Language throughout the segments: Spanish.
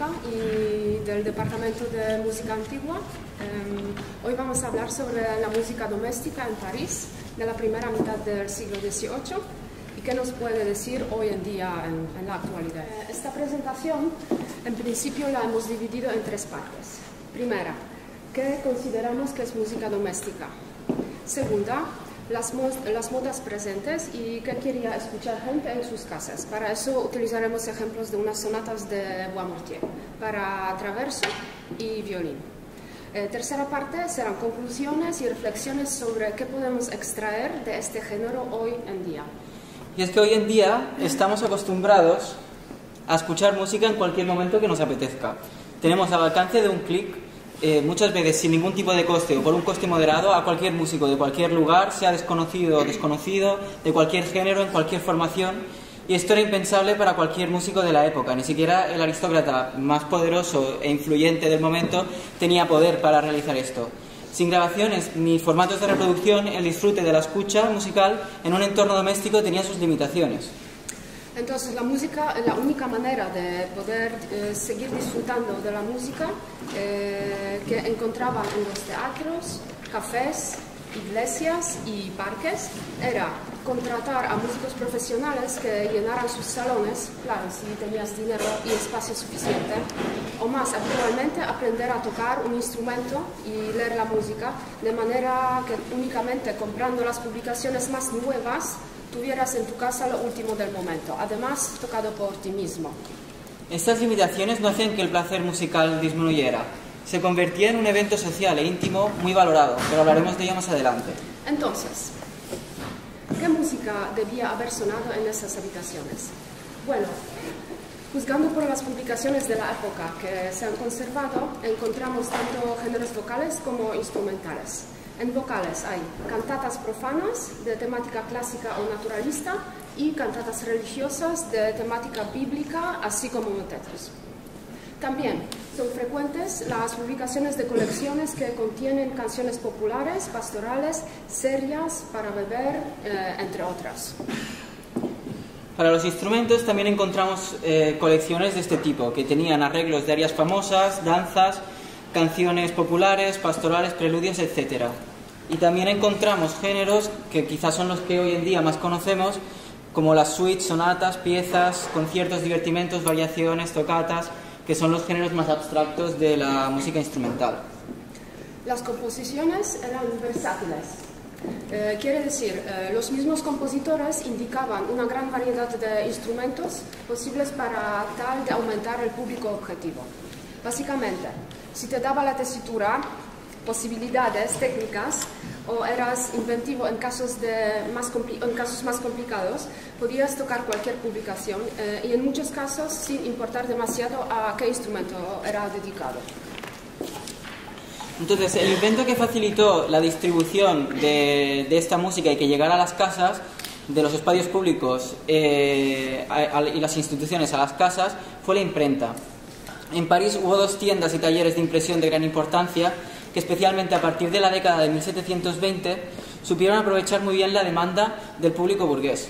Y del Departamento de Música Antigua. Em, hoy vamos a hablar sobre la música doméstica en París de la primera mitad del siglo XVIII y qué nos puede decir hoy en día en, la actualidad. Eh, esta presentación, en principio, la hemos dividido en tres partes. Primera, ¿qué consideramos que es música doméstica? Segunda, las, las, modas presentes y qué quería escuchar gente en sus casas. Para eso utilizaremos ejemplos de unas sonatas de Boismortier para traverso y violín. Eh, tercera parte serán conclusiones y reflexiones sobre qué podemos extraer de este género hoy en día. Y es que hoy en día estamos acostumbrados a escuchar música en cualquier momento que nos apetezca. Tenemos al alcance de un clic eh, muchas veces sin ningún tipo de coste o por un coste moderado a cualquier músico de cualquier lugar, sea desconocido o desconocido, de cualquier género, en cualquier formación. Y esto era impensable para cualquier músico de la época. Ni siquiera el aristócrata más poderoso e influyente del momento tenía poder para realizar esto. Sin grabaciones ni formatos de reproducción, el disfrute de la escucha musical en un entorno doméstico tenía sus limitaciones. Entonces la música, la única manera de poder eh, seguir disfrutando de la música eh, que encontraban en los teatros, cafés, iglesias y parques era contratar a músicos profesionales que llenaran sus salones, claro, si tenías dinero y espacio suficiente, o más actualmente aprender a tocar un instrumento y leer la música, de manera que únicamente comprando las publicaciones más nuevas tuvieras en tu casa lo último del momento, además tocado por ti mismo. Estas limitaciones no hacen que el placer musical disminuyera. Se convertía en un evento social e íntimo muy valorado, pero hablaremos de ello más adelante. Entonces, ¿qué música debía haber sonado en esas habitaciones? Bueno, juzgando por las publicaciones de la época que se han conservado, encontramos tanto géneros vocales como instrumentales. En vocales hay cantatas profanas de temática clásica o naturalista y cantatas religiosas de temática bíblica, así como motetes. También son frecuentes las publicaciones de colecciones que contienen canciones populares, pastorales, serias, para beber, eh, entre otras. Para los instrumentos también encontramos eh, colecciones de este tipo, que tenían arreglos de arias famosas, danzas, canciones populares, pastorales, preludios, etc. Y también encontramos géneros que quizás son los que hoy en día más conocemos, como las suites, sonatas, piezas, conciertos, divertimentos, variaciones, tocatas, que son los géneros más abstractos de la música instrumental. Las composiciones eran versátiles. Eh, quiere decir, eh, los mismos compositores indicaban una gran variedad de instrumentos posibles para tal de aumentar el público objetivo. Básicamente, si te daba la tesitura, posibilidades técnicas o eras inventivo en casos, de más, en casos más complicados, podías tocar cualquier publicación eh, y en muchos casos sin importar demasiado a qué instrumento era dedicado. Entonces, el invento que facilitó la distribución de, de esta música y que llegara a las casas, de los espacios públicos eh, y las instituciones a las casas, fue la imprenta. En París hubo dos tiendas y talleres de impresión de gran importancia que especialmente a partir de la década de 1720 supieron aprovechar muy bien la demanda del público burgués.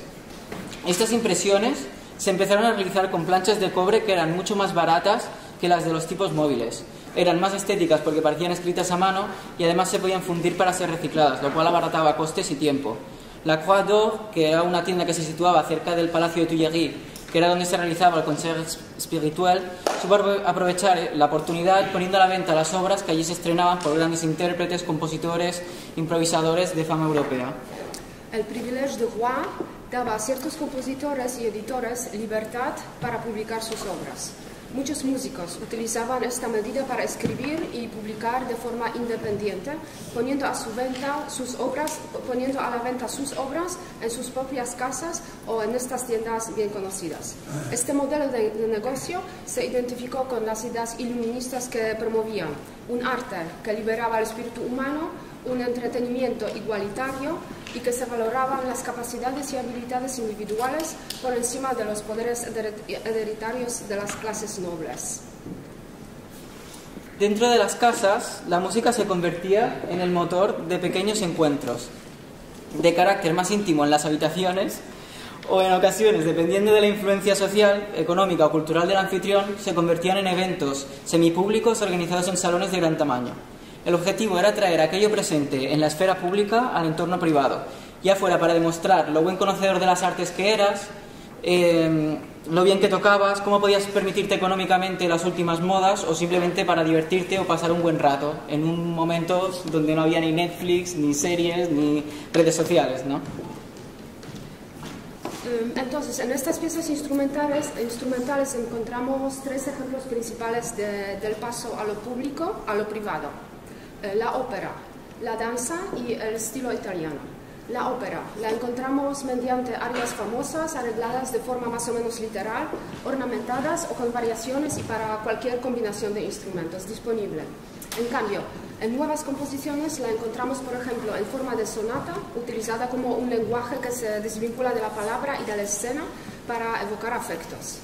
Estas impresiones se empezaron a realizar con planchas de cobre que eran mucho más baratas que las de los tipos móviles. Eran más estéticas porque parecían escritas a mano y además se podían fundir para ser recicladas, lo cual abarataba costes y tiempo. La Croix d'Or, que era una tienda que se situaba cerca del Palacio de Tuileries que era donde se realizaba el consejo espiritual, supo aprovechar la oportunidad poniendo a la venta las obras que allí se estrenaban por grandes intérpretes, compositores, improvisadores de fama europea. El privilegio de Rouen daba a ciertos compositores y editores libertad para publicar sus obras. Muchos músicos utilizaban esta medida para escribir y publicar de forma independiente, poniendo a su venta sus obras, poniendo a la venta sus obras en sus propias casas o en estas tiendas bien conocidas. Este modelo de, negocio se identificó con las ideas iluministas que promovían un arte que liberaba el espíritu humano, un entretenimiento igualitario y que se valoraban las capacidades y habilidades individuales por encima de los poderes hereditarios de las clases nobles. Dentro de las casas, la música se convertía en el motor de pequeños encuentros de carácter más íntimo en las habitaciones o en ocasiones, dependiendo de la influencia social, económica o cultural del anfitrión, se convertían en eventos semipúblicos organizados en salones de gran tamaño. El objetivo era traer aquello presente en la esfera pública al entorno privado, ya fuera para demostrar lo buen conocedor de las artes que eras, eh, lo bien que tocabas, cómo podías permitirte económicamente las últimas modas o simplemente para divertirte o pasar un buen rato en un momento donde no había ni Netflix, ni series, ni redes sociales, ¿no? Em, entonces, en estas piezas instrumentales, encontramos tres ejemplos principales de, del paso a lo público, a lo privado. Eh, la ópera, la danza y el estilo italiano. La ópera la encontramos mediante áreas famosas, arregladas de forma más o menos literal, ornamentadas o con variaciones y para cualquier combinación de instrumentos disponible. En cambio, en nuevas composiciones la encontramos, por ejemplo, en forma de sonata, utilizada como un lenguaje que se desvincula de la palabra y de la escena para evocar afectos.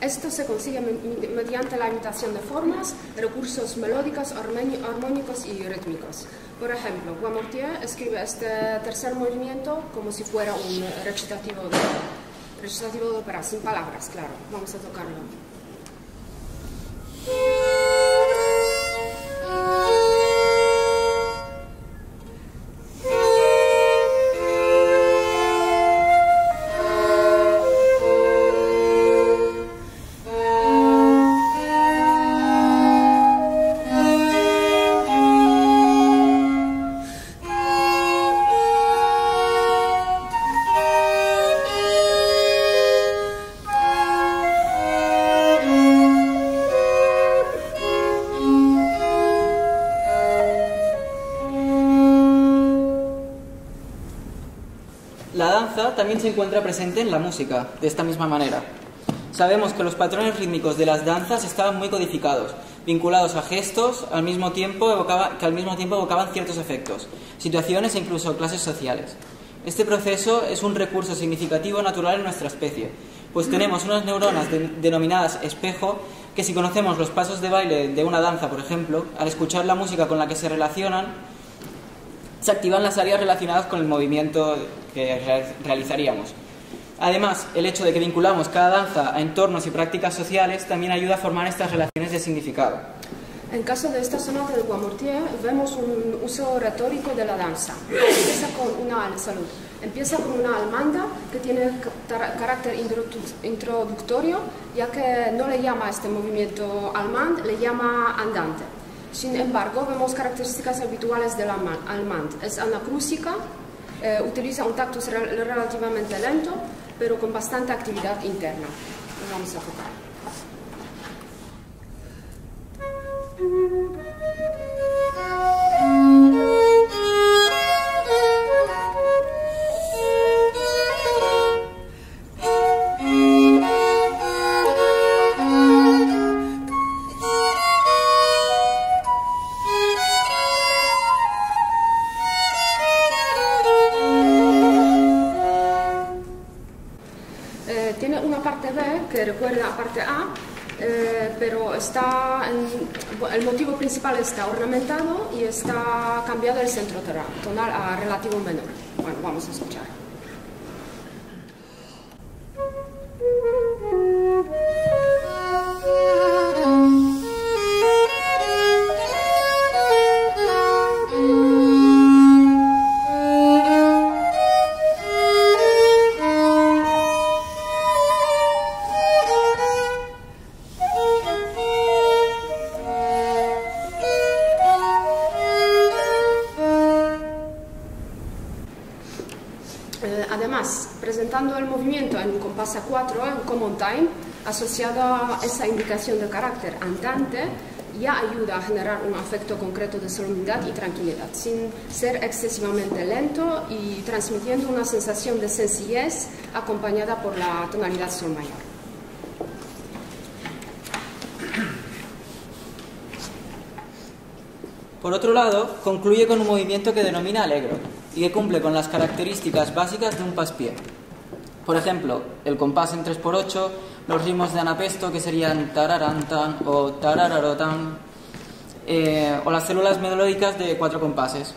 Esto se consigue mediante la imitación de formas, recursos melódicos, armónicos y rítmicos. Por ejemplo, Guamortier escribe este tercer movimiento como si fuera un recitativo de, recitativo de ópera, sin palabras, claro. Vamos a tocarlo. También se encuentra presente en la música, de esta misma manera. Sabemos que los patrones rítmicos de las danzas estaban muy codificados, vinculados a gestos al mismo tiempo que al mismo tiempo evocaban ciertos efectos, situaciones e incluso clases sociales. Este proceso es un recurso significativo natural en nuestra especie, pues tenemos unas neuronas denominadas espejo que si conocemos los pasos de baile de una danza, por ejemplo, al escuchar la música con la que se relacionan, se activan las áreas relacionadas con el movimiento que realizaríamos. Además, el hecho de que vinculamos cada danza a entornos y prácticas sociales también ayuda a formar estas relaciones de significado. En caso de esta sonata de Guamortier, vemos un uso retórico de la danza. Empieza con una, salud. Empieza con una almanda que tiene carácter introductorio, ya que no le llama a este movimiento almand, le llama andante. Sin embargo, vemos características habituales del almand. Es anacrúsica, eh, utiliza un tacto relativamente lento, pero con bastante actividad interna. vamos a. está ornamentado y está cambiado el centro tonal a relativo el movimiento en un compás a 4, en common time, asociado a esa indicación de carácter andante, ya ayuda a generar un afecto concreto de solemnidad y tranquilidad, sin ser excesivamente lento y transmitiendo una sensación de sencillez acompañada por la tonalidad sol mayor. Por otro lado, concluye con un movimiento que denomina alegro y que cumple con las características básicas de un paspié. Por ejemplo, el compás en 3x8, los ritmos de anapesto que serían tararantan o tarararotan, eh, o las células melódicas de cuatro compases.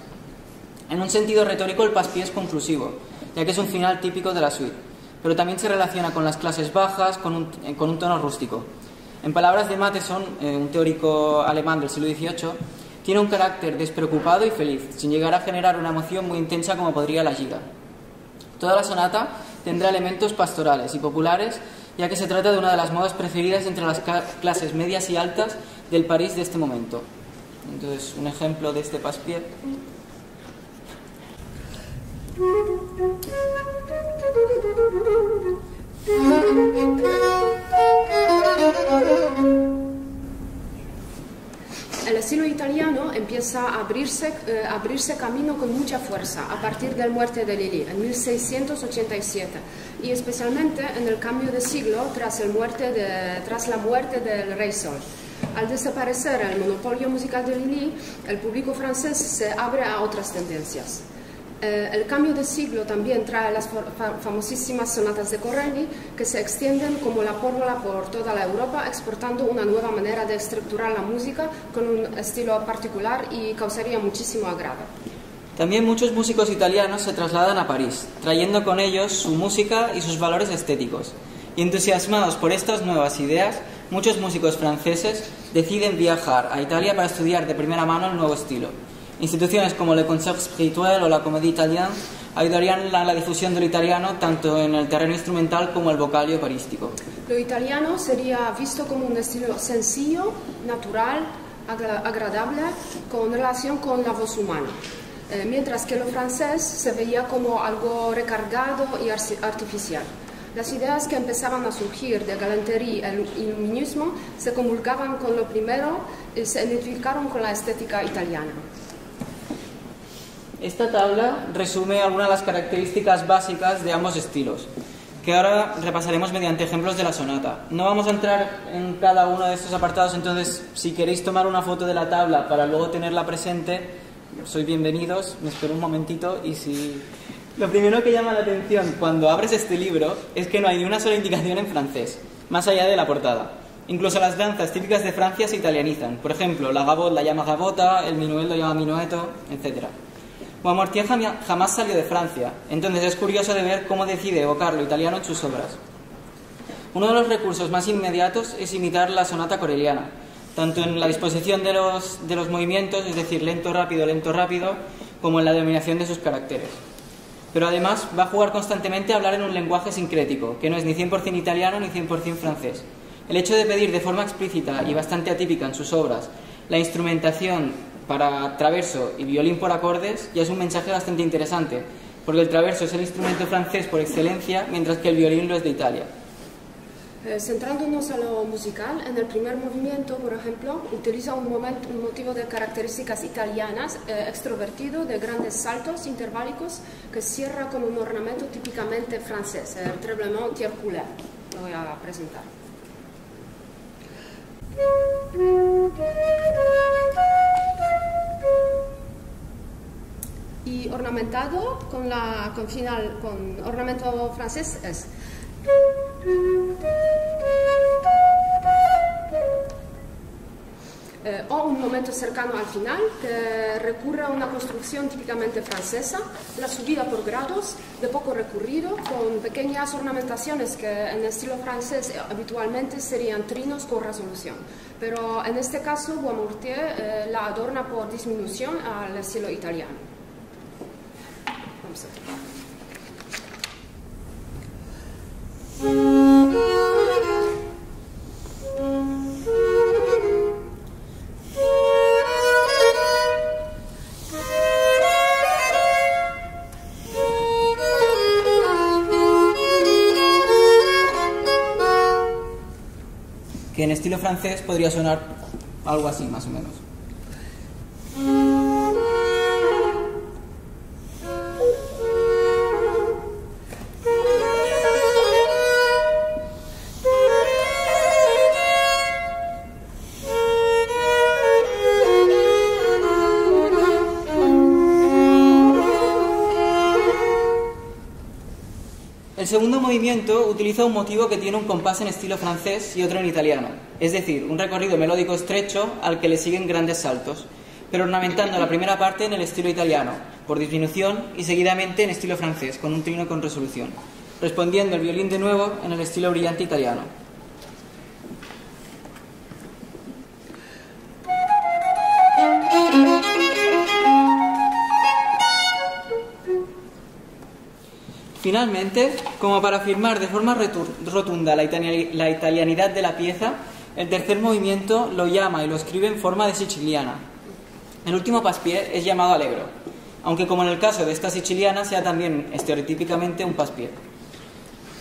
En un sentido retórico, el paspié es conclusivo, ya que es un final típico de la suite. pero también se relaciona con las clases bajas, con un, eh, con un tono rústico. En palabras de Matheson, eh, un teórico alemán del siglo XVIII, tiene un carácter despreocupado y feliz, sin llegar a generar una emoción muy intensa como podría la giga. Toda la sonata tendrá elementos pastorales y populares, ya que se trata de una de las modas preferidas entre las clases medias y altas del París de este momento. Entonces, un ejemplo de este paspier. El estilo italiano empieza a abrirse, eh, abrirse camino con mucha fuerza a partir de la muerte de Lili en 1687 y especialmente en el cambio de siglo tras, el muerte de, tras la muerte del rey Sol. Al desaparecer el monopolio musical de Lili, el público francés se abre a otras tendencias. Eh, el cambio de siglo también trae las famosísimas sonatas de Corelli, que se extienden como la pólvora por toda la Europa, exportando una nueva manera de estructurar la música con un estilo particular y causaría muchísimo agrado. También muchos músicos italianos se trasladan a París, trayendo con ellos su música y sus valores estéticos. Y entusiasmados por estas nuevas ideas, muchos músicos franceses deciden viajar a Italia para estudiar de primera mano el nuevo estilo. Instituciones como Le Concert Spirituel o la Comédie Italienne ayudarían a la difusión del italiano tanto en el terreno instrumental como el vocal y operístico. Lo italiano sería visto como un estilo sencillo, natural, agradable, con relación con la voz humana. Eh, mientras que lo francés se veía como algo recargado y artificial. Las ideas que empezaban a surgir de galantería y iluminismo se convulgaban con lo primero y se identificaron con la estética italiana. Esta tabla resume algunas de las características básicas de ambos estilos, que ahora repasaremos mediante ejemplos de la sonata. No vamos a entrar en cada uno de estos apartados, entonces si queréis tomar una foto de la tabla para luego tenerla presente, sois bienvenidos, me espero un momentito y si... Lo primero que llama la atención cuando abres este libro es que no hay ni una sola indicación en francés, más allá de la portada. Incluso las danzas típicas de Francia se italianizan. Por ejemplo, la gabot la llama gabota, el minuet lo llama minueto, etc. Boismortier jamás salió de Francia, entonces es curioso de ver cómo decide evocar lo italiano en sus obras. Uno de los recursos más inmediatos es imitar la sonata coreliana, tanto en la disposición de los, de los movimientos, es decir, lento, rápido, lento, rápido, como en la denominación de sus caracteres. Pero además va a jugar constantemente a hablar en un lenguaje sincrético, que no es ni 100% italiano ni 100% francés. El hecho de pedir de forma explícita y bastante atípica en sus obras la instrumentación para traverso y violín por acordes ya es un mensaje bastante interesante, porque el traverso es el instrumento francés por excelencia, mientras que el violín lo es de Italia. Eh, centrándonos a lo musical, en el primer movimiento, por ejemplo, utiliza un, un motivo de características italianas, eh, extrovertido, de grandes saltos interválicos, que cierra con un ornamento típicamente francés, el treblement tierculaire. Lo voy a presentar y ornamentado con la con final con ornamento francés es eh, o un momento cercano al final que recurre a una construcción típicamente francesa, la subida por grados, de poco recurrido, con pequeñas ornamentaciones que en estilo francés habitualmente serían trinos con resolución. Pero en este caso, Boismortier eh, la adorna por disminución al estilo italiano. Que en estilo francés podría sonar algo así, más o menos. Movimiento utiliza un motivo que tiene un compás en estilo francés y otro en italiano, es decir, un recorrido melódico estrecho al que le siguen grandes saltos, pero ornamentando la primera parte en el estilo italiano, por disminución, y seguidamente en estilo francés, con un trino con resolución. respondiendo el violín de nuevo en el estilo brillante italiano. Finalmente, como para afirmar de forma rotunda la, italianidad de la pieza, el tercer movimiento lo llama y lo escribe en forma de siciliana. El último paspié es llamado allegro, aunque como en el caso de esta siciliana sea también estereotípicamente un paspié.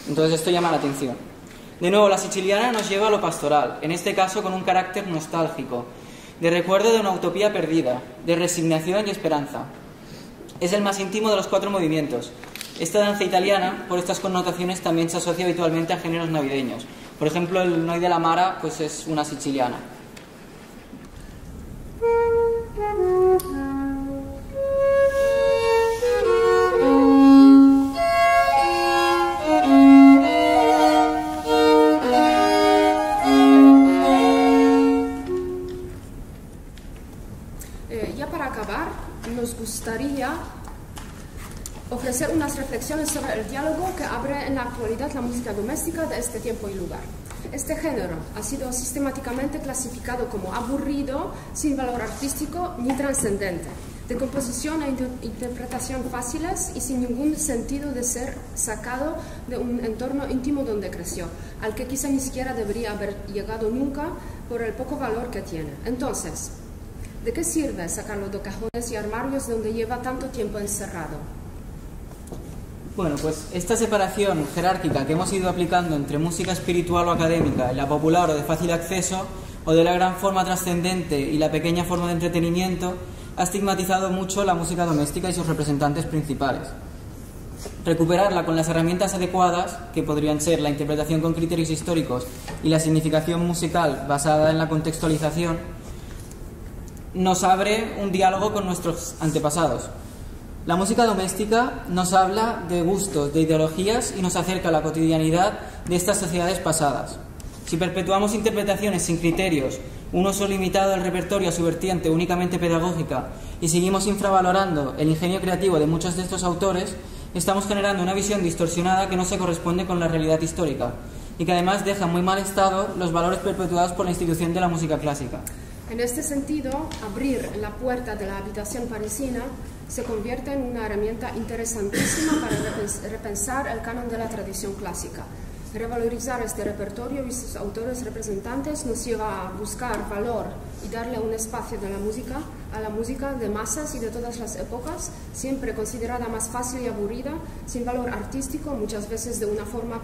Entonces esto llama la atención. De nuevo, la siciliana nos lleva a lo pastoral, en este caso con un carácter nostálgico, de recuerdo de una utopía perdida, de resignación y esperanza. Es el más íntimo de los cuatro movimientos, esta danza italiana, por estas connotaciones, también se asocia habitualmente a géneros navideños. Por ejemplo, el Noi de la Mara pues es una siciliana. Reflexiones sobre el diálogo que abre en la actualidad la música doméstica de este tiempo y lugar. Este género ha sido sistemáticamente clasificado como aburrido, sin valor artístico ni trascendente, de composición e interpretación fáciles y sin ningún sentido de ser sacado de un entorno íntimo donde creció, al que quizá ni siquiera debería haber llegado nunca por el poco valor que tiene. Entonces, ¿de qué sirve sacarlo de cajones y armarios donde lleva tanto tiempo encerrado? Bueno, pues esta separación jerárquica que hemos ido aplicando entre música espiritual o académica la popular o de fácil acceso, o de la gran forma trascendente y la pequeña forma de entretenimiento, ha estigmatizado mucho la música doméstica y sus representantes principales. Recuperarla con las herramientas adecuadas, que podrían ser la interpretación con criterios históricos y la significación musical basada en la contextualización, nos abre un diálogo con nuestros antepasados, la música doméstica nos habla de gustos, de ideologías y nos acerca a la cotidianidad de estas sociedades pasadas. Si perpetuamos interpretaciones sin criterios, un uso limitado del repertorio a su vertiente únicamente pedagógica y seguimos infravalorando el ingenio creativo de muchos de estos autores, estamos generando una visión distorsionada que no se corresponde con la realidad histórica y que además deja en muy mal estado los valores perpetuados por la institución de la música clásica. En este sentido, abrir la puerta de la habitación parisina se convierte en una herramienta interesantísima para repensar el canon de la tradición clásica. Revalorizar este repertorio y sus autores representantes nos lleva a buscar valor y darle un espacio de la música a la música de masas y de todas las épocas, siempre considerada más fácil y aburrida, sin valor artístico, muchas veces de una forma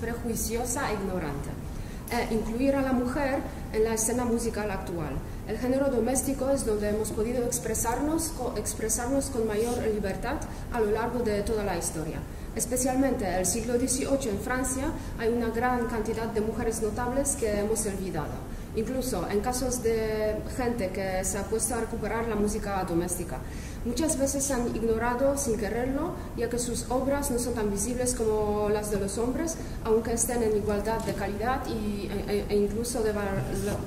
prejuiciosa e ignorante. E incluir a la mujer en la escena musical actual. El género doméstico es donde hemos podido expresarnos, expresarnos con mayor libertad a lo largo de toda la historia. Especialmente en el siglo XVIII en Francia hay una gran cantidad de mujeres notables que hemos olvidado. Incluso en casos de gente que se ha puesto a recuperar la música doméstica. Muchas veces se han ignorado sin quererlo, ya que sus obras no son tan visibles como las de los hombres, aunque estén en igualdad de calidad y, e, e incluso de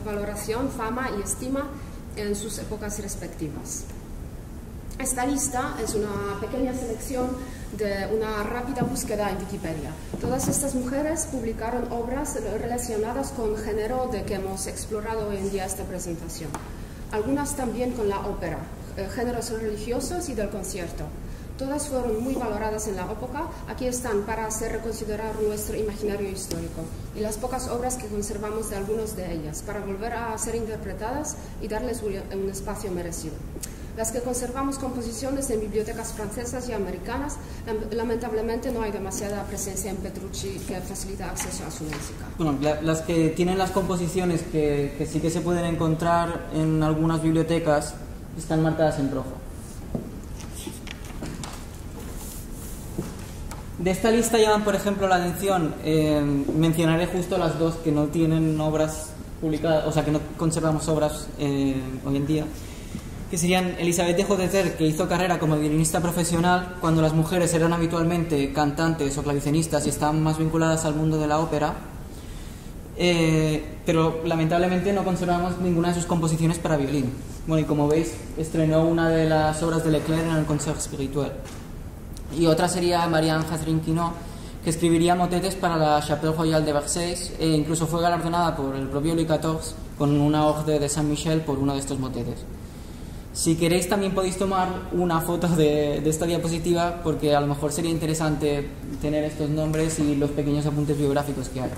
valoración, fama y estima en sus épocas respectivas. Esta lista es una pequeña selección de una rápida búsqueda en Wikipedia. Todas estas mujeres publicaron obras relacionadas con el género de que hemos explorado hoy en día esta presentación. Algunas también con la ópera, géneros religiosos y del concierto. Todas fueron muy valoradas en la época, aquí están para hacer reconsiderar nuestro imaginario histórico y las pocas obras que conservamos de algunas de ellas, para volver a ser interpretadas y darles un espacio merecido. Las que conservamos composiciones en bibliotecas francesas y americanas, lamentablemente no hay demasiada presencia en Petrucci que facilita acceso a su música. Bueno, las que tienen las composiciones que, que sí que se pueden encontrar en algunas bibliotecas están marcadas en rojo. De esta lista llaman, por ejemplo, la atención, eh, mencionaré justo las dos que no tienen obras publicadas, o sea, que no conservamos obras eh, hoy en día, que serían Elizabeth de Jodeter, que hizo carrera como violinista profesional cuando las mujeres eran habitualmente cantantes o clavicenistas y estaban más vinculadas al mundo de la ópera, eh, pero lamentablemente no conservamos ninguna de sus composiciones para violín. Bueno, y como veis, estrenó una de las obras de Leclerc en el Consejo Espiritual. Y otra sería Marianne Catherine Quinault, que escribiría motetes para la Chapelle Royale de Versailles e incluso fue galardonada por el propio Louis XIV con una orde de Saint Michel por uno de estos motetes. Si queréis también podéis tomar una foto de, esta diapositiva porque a lo mejor sería interesante tener estos nombres y los pequeños apuntes biográficos que hay.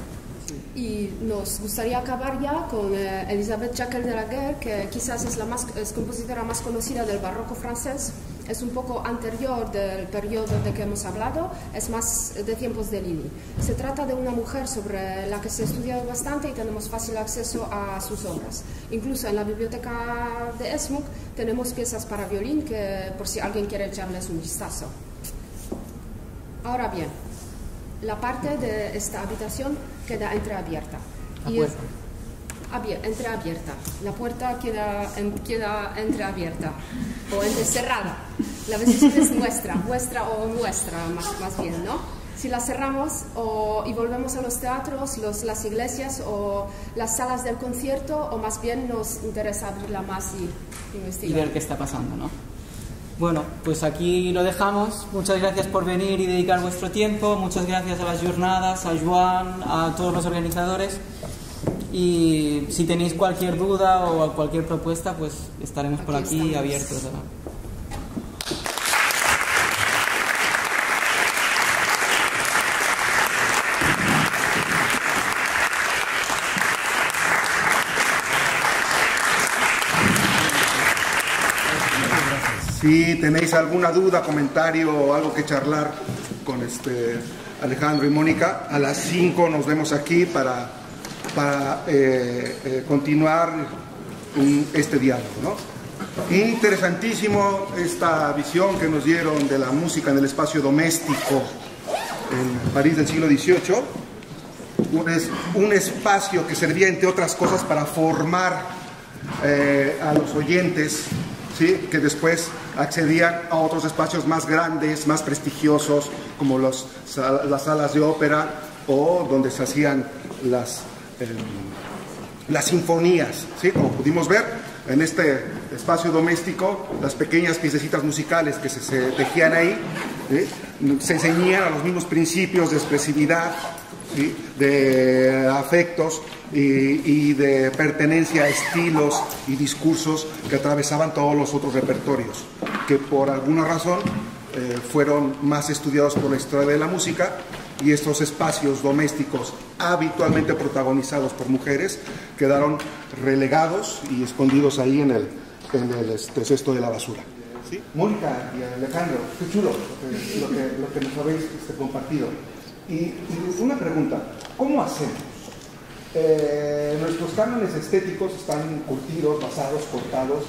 Y nos gustaría acabar ya con eh, Elisabeth Jacquel de la Guerre, que quizás es la más, es compositora más conocida del barroco francés. Es un poco anterior del periodo de que hemos hablado, es más de tiempos de Lili. Se trata de una mujer sobre la que se ha estudiado bastante y tenemos fácil acceso a sus obras. Incluso en la biblioteca de Esmuk tenemos piezas para violín que por si alguien quiere echarles un vistazo. Ahora bien, la parte de esta habitación queda entreabierta. La puerta. entreabierta. La puerta queda, queda entreabierta o entrecerrada. La decisión es nuestra, vuestra o nuestra, más, más bien, ¿no? Si la cerramos o, y volvemos a los teatros, los, las iglesias o las salas del concierto, o más bien nos interesa abrirla más y investigar. Y ver qué está pasando, ¿no? Bueno, pues aquí lo dejamos. Muchas gracias por venir y dedicar vuestro tiempo. Muchas gracias a las jornadas, a Joan, a todos los organizadores. Y si tenéis cualquier duda o cualquier propuesta, pues estaremos por aquí abiertos. Si tenéis alguna duda, comentario o algo que charlar con este Alejandro y Mónica, a las 5 nos vemos aquí para, para eh, eh, continuar este diálogo. Interesantísimo esta visión que nos dieron de la música en el espacio doméstico en París del siglo XVIII. Un, un espacio que servía, entre otras cosas, para formar eh, a los oyentes que después accedían a otros espacios más grandes, más prestigiosos, como los, las salas de ópera o donde se hacían las, em, las sinfonías. ¿sí? Como pudimos ver en este espacio doméstico, las pequeñas piececitas musicales que se, tejían ahí, se enseñaban a los mismos principios de expresividad, de afectos y, de pertenencia a estilos y discursos que atravesaban todos los otros repertorios, que por alguna razón eh, fueron más estudiados por la historia de la música y estos espacios domésticos habitualmente protagonizados por mujeres quedaron relegados y escondidos ahí en el, en el este, cesto de la basura. Mónica y Alejandro, qué chulo lo que, nos habéis este, compartido. Y, una pregunta, ¿cómo hacemos? Eh, nuestros cánones estéticos están curtidos, basados, cortados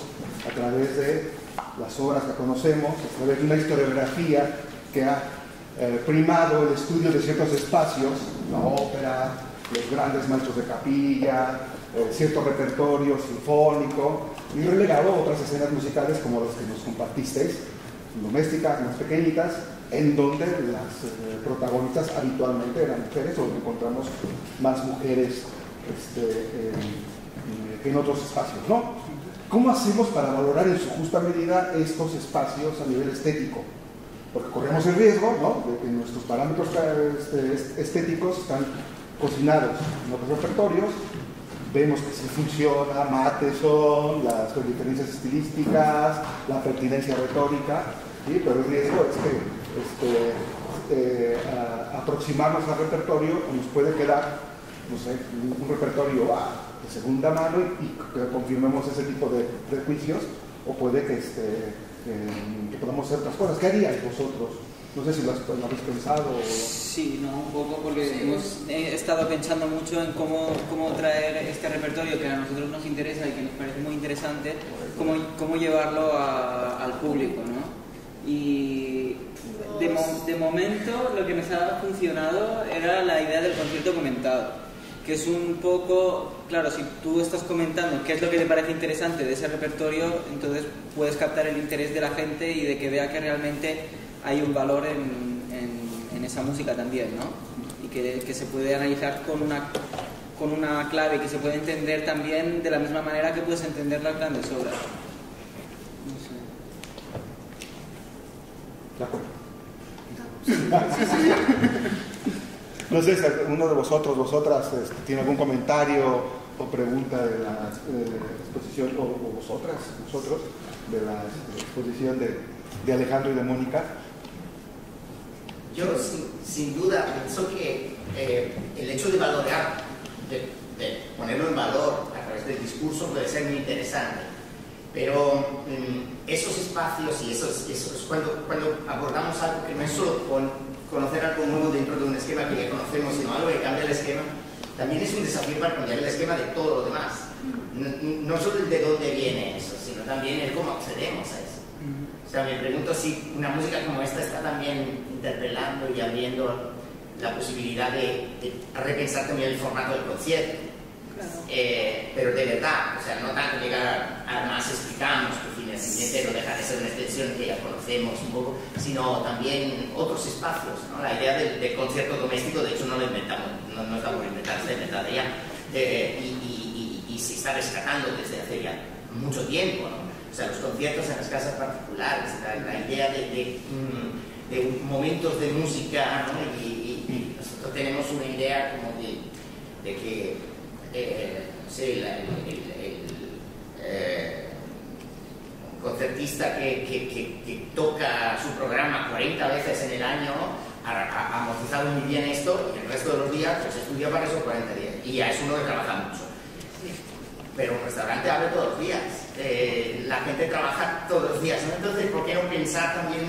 a través de las obras que conocemos, a través de una historiografía que ha eh, primado el estudio de ciertos espacios, la ópera, los grandes maestros de capilla, eh, cierto repertorio sinfónico, y relegado otras escenas musicales como las que nos compartisteis, domésticas, más pequeñitas, en donde las eh, protagonistas habitualmente eran mujeres, o encontramos más mujeres este, que en otros espacios, ¿no? ¿Cómo hacemos para valorar en su justa medida estos espacios a nivel estético? Porque corremos el riesgo ¿no? de que nuestros parámetros este, estéticos están cocinados en otros repertorios, vemos que sí funciona, mates son, las diferencias estilísticas, la pertinencia retórica, pero el riesgo es que este, eh, aproximarnos al repertorio nos puede quedar no sé, un, repertorio de segunda mano y, que confirmemos ese tipo de prejuicios o puede que, este, que podamos hacer otras cosas. ¿Qué haríais vosotros? No sé si lo, habéis pensado. Sí, no, un poco porque hemos estado pensando mucho en cómo, cómo traer este repertorio que a nosotros nos interesa y que nos parece muy interesante, cómo, cómo llevarlo al público, ¿no? Y de, momento lo que nos ha funcionado era la idea del concierto comentado, que es un poco, claro, si tú estás comentando qué es lo que te parece interesante de ese repertorio, entonces puedes captar el interés de la gente y de que vea que realmente hay un valor en, esa música también, ¿no? Y que, se puede analizar con una, con una clave que se puede entender también de la misma manera que puedes entender las grandes obras. De acuerdo. No sé si uno de vosotros, vosotras, este, tiene algún comentario o pregunta de la exposición, o, vosotras, vosotros, de la exposición de, de Alejandro y de Mónica. Yo sin, duda pienso que eh, el hecho de valorar, de, ponerlo en valor a través del discurso puede ser muy interesante, pero mm, esos espacios y esos, esos cuando, cuando abordamos algo que no es solo con, conocer algo nuevo dentro de un esquema que ya conocemos, sino algo que cambia el esquema, también es un desafío para cambiar el esquema de todo lo demás. No, no solo el de dónde viene eso, sino también el cómo accedemos a eso. O sea, me pregunto si una música como esta está también interpelando y abriendo la posibilidad de, repensar también el formato del concierto. Eh, pero de verdad, o sea, no tanto llegar a, más explicamos que fin es entero, dejar de ser una extensión que ya conocemos un poco, sino también otros espacios. ¿no? La idea del, concierto doméstico, de hecho, no lo inventamos, no, no está por inventarse, inventada ya, eh, y, y, y, se está rescatando desde hace ya mucho tiempo. ¿no? O sea, los conciertos en las casas particulares, la, idea de, mm, de, momentos de música, ¿no? y, nosotros tenemos una idea como de, que, eh, el, eh, concertista que, que, toca su programa 40 veces en el año ha, amortizado muy bien esto y el resto de los días pues estudia para esos 40 días. Y ya es uno que trabaja mucho. Pero un restaurante abre todos los días eh, la gente trabaja todos los días, Entonces, ¿por qué no pensar también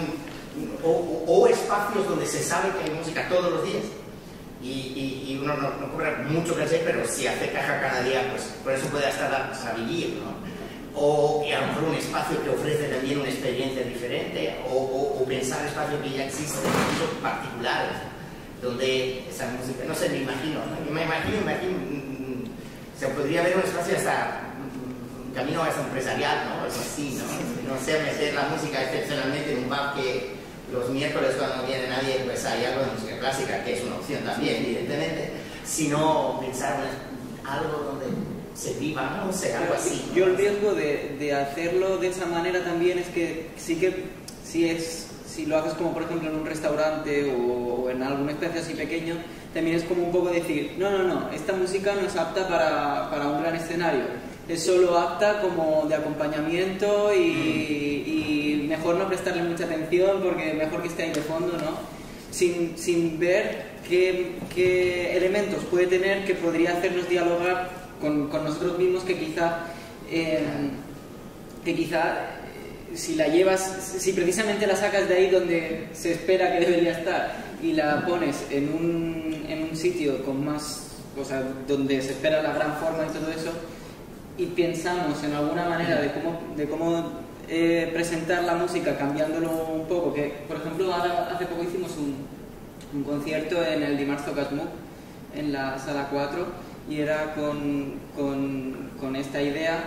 o, espacios donde se sabe que hay música todos los días? Y, uno no, cobra mucho que hacer, pero si hace caja cada día, pues por eso puede hasta dar a vivir, ¿no? O a lo mejor un espacio que ofrece también una experiencia diferente, o, pensar espacios que ya existen, incluso particulares, donde esa música, no sé, me imagino, me imagino, me imagino, mm, mm, se podría ver un espacio hasta camino es empresarial, ¿no? Es así, ¿no? No sé, meter la música excepcionalmente en un pub que los miércoles cuando no viene nadie, pues hay algo de música clásica, que es una opción también, evidentemente, sino pensar en algo donde se viva, no sé, algo así. Yo el riesgo de, de, hacerlo de esa manera también es que sí que si es si lo haces como por ejemplo en un restaurante o, en algún espacio así pequeño, también es como un poco decir, no, no, no, esta música no es apta para, para un gran escenario. Es solo apta como de acompañamiento y, mejor no prestarle mucha atención porque mejor que esté ahí de fondo, ¿no? Sin, sin ver qué, qué, elementos puede tener que podría hacernos dialogar con, con nosotros mismos que quizá, eh, que quizá eh, si la llevas, si precisamente la sacas de ahí donde se espera que debería estar y la pones en un, en un sitio con más, o sea, donde se espera la gran forma y todo eso, y pensamos en alguna manera de cómo, de cómo eh, presentar la música cambiándolo un poco, que por ejemplo hace poco hicimos un, concierto en el Dimarzo Casmuc, en la sala 4, y era con, con, con esta idea.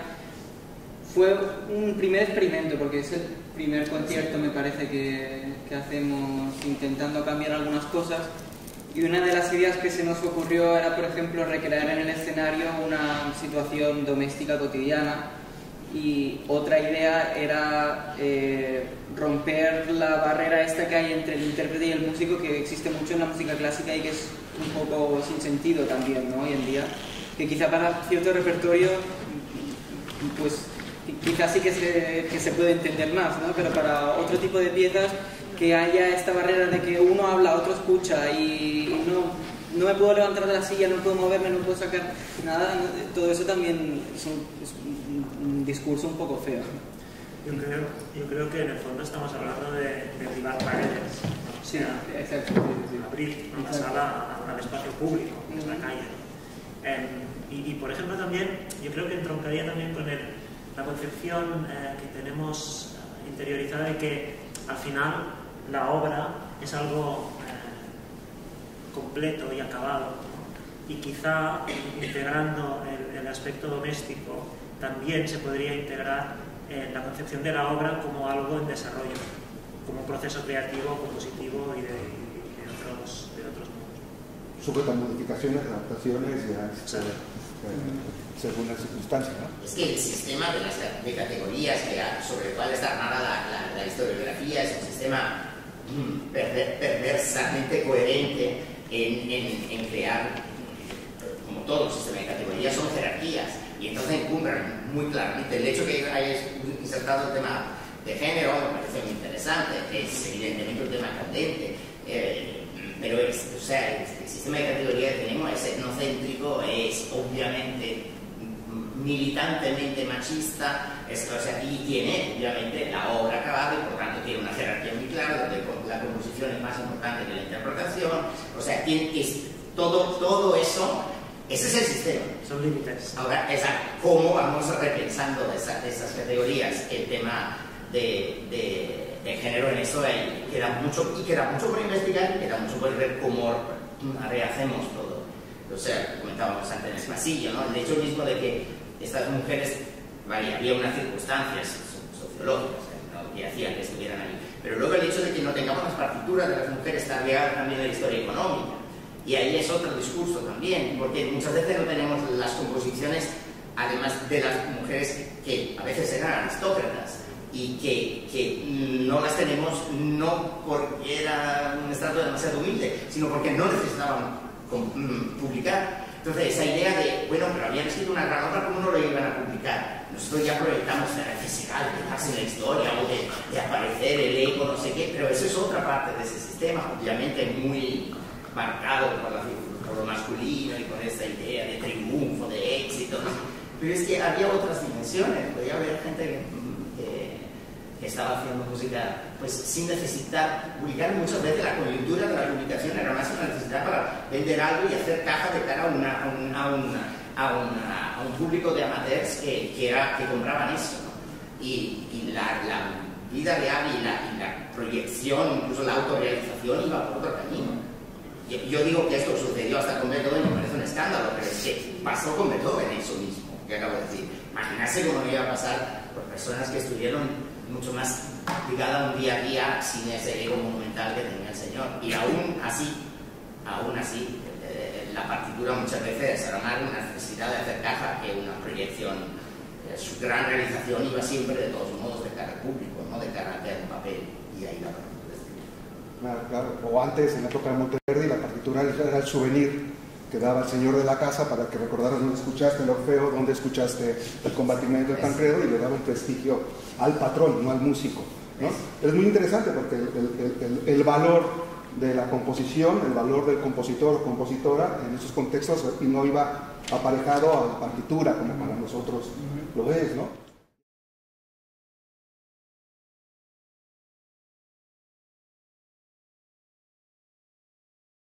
Fue un primer experimento, porque es el primer concierto, me parece, que, que hacemos intentando cambiar algunas cosas y una de las ideas que se nos ocurrió era, por ejemplo, recrear en el escenario una situación doméstica cotidiana. Y otra idea era eh, romper la barrera esta que hay entre el intérprete y el músico, que existe mucho en la música clásica y que es un poco sin sentido también ¿no? hoy en día. Que quizá para cierto repertorio, pues quizás sí que se, que se puede entender más, ¿no? pero para otro tipo de piezas que haya esta barrera de que uno habla, otro escucha y no, no me puedo levantar de la silla, no puedo moverme, no puedo sacar nada, todo eso también es un, discurso un poco feo. Yo creo, yo creo que en el fondo estamos hablando de derribar paredes. Sí, exacto. Abrir una sala al espacio público, que es la calle. Em, y, por ejemplo también, yo creo que entroncaría también con el, la concepción eh, que tenemos interiorizada de que al final la obra es algo eh, completo y acabado. Y quizá integrando el, aspecto doméstico también se podría integrar en la concepción de la obra como algo en desarrollo, como un proceso creativo, compositivo y de, otros, de otros modos. Sujeta modificaciones, adaptaciones y este, según las circunstancias. Es que el sistema de, las, categorías sobre el cual está armada la historiografía es un sistema perversamente coherente en, en, crear, como todo sistema de categorías, son jerarquías. Y entonces encumbran muy claramente. El hecho que hayas insertado el tema de género me parece muy interesante, es evidentemente un tema candente. Eh, pero o sea, el, sistema de categorías que tenemos es etnocéntrico, es obviamente militantemente machista, es, o sea, y tiene obviamente la obra acabada y por tanto tiene una jerarquía muy clara, donde la composición es más importante que la interpretación, o sea, tiene, es, todo, todo eso, ese es el sistema. Son límites. Ahora, exacto, ¿cómo vamos repensando de, esas categorías el tema de, de, género en eso? Hay, queda mucho, y queda mucho por investigar queda mucho por ver cómo rehacemos todo. O sea, comentábamos antes en el pasillo, ¿no? El hecho mismo de que estas mujeres, vaya, había unas circunstancias sociológicas que hacían que estuvieran ahí, pero luego el hecho de que no tengamos las partituras de las mujeres está ligado también a la historia económica. Y ahí es otro discurso también, porque muchas veces no tenemos las composiciones, además de las mujeres que a veces eran aristócratas, y que, que, no las tenemos no porque era un estrato demasiado humilde, sino porque no necesitaban mm, publicar. Entonces, esa idea de, bueno, pero habían escrito una gran obra, ¿cómo no lo iban a publicar? Nosotros ya proyectamos la necesidad de estar en la historia o de, aparecer el eco, no sé qué, pero eso es otra parte de ese sistema, obviamente muy marcado por, lo masculino y con esa idea de triunfo, de éxito, pero es que había otras dimensiones, podía haber gente que estaba haciendo música pues sin necesitar publicar muchas veces la coyuntura de la publicación era más una necesidad para vender algo y hacer caja de cara a, una, a, a, a, un público de amateurs que, que, era, que compraban eso y, y la, la, vida real y la, y la, proyección incluso la autorrealización iba por otro camino yo, yo, digo que esto sucedió hasta con Beethoven me parece un escándalo pero es que pasó con Beethoven eso mismo que acabo de decir imaginarse cómo iba a pasar por personas que estuvieron mucho más ligada a un día a día sin ese ego monumental que tenía el Señor. Y aún así, aún así, eh, la partitura muchas veces era más una necesidad de hacer caja que una proyección. Eh, su gran realización iba siempre, de todos modos, de cara al público, no de cara a un papel. Y ahí la partitura. Claro, claro. O antes, en la época de Partitura era el souvenir que daba el señor de la casa para que recordaras dónde escuchaste el Orfeo, dónde escuchaste el combatimiento de Tancredo y le daba un prestigio al patrón, no al músico. ¿no? Es muy interesante porque el, valor de la composición, el valor del compositor o compositora en esos contextos no iba aparejado a la partitura como para nosotros lo es, ¿no?